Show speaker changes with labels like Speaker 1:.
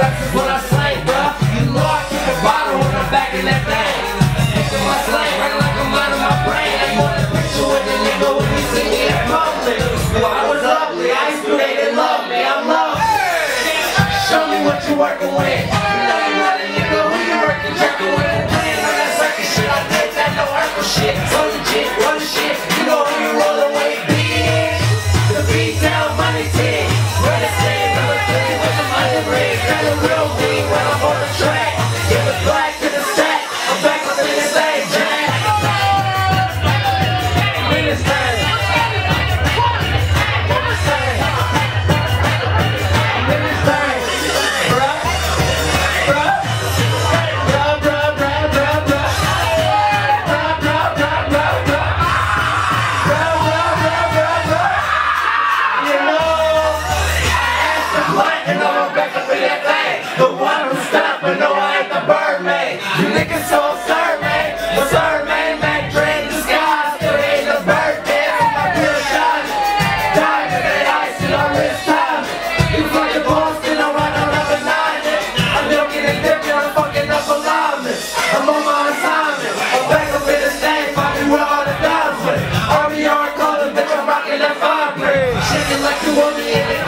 Speaker 1: is what I slang, bruh. You know I keep a bottle when I'm back in that thing. Picking my slang, right like I'm out of my brain. I want a picture with the nigga when we see me in public. Well, I was ugly, I used to they didn't love me, I'm loved. Show me what you working with. Money and I'm back up in that thing. The one who stopped, but no, I ain't the Birdman. You niggas so absurd, man. Absurd, man, man. Dream the sky, still ain't the birthday. I'm my real shot. Diamond in ice, and I'm rich time. You fucking Boston, I'm right on up number nine. I'm milking and dipping, I'm fucking up alignment. I'm on my assignment. I'm back up in the thing, probably where all the dogs went. RBR calling, bitch, I'm rocking that vibrate. Shaking like you want me in the